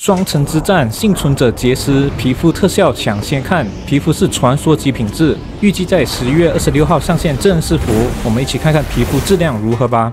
双城之战幸存者杰斯皮肤特效抢先看皮肤是传说级品质预计在十月二十六号上线正式服我们一起看看皮肤质量如何吧。